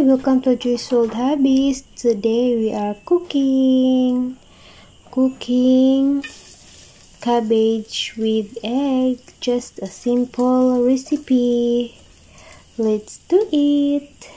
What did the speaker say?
Welcome to Joy's World Hobbies. Today we are cooking. Cooking cabbage with egg. Just a simple recipe. Let's do it.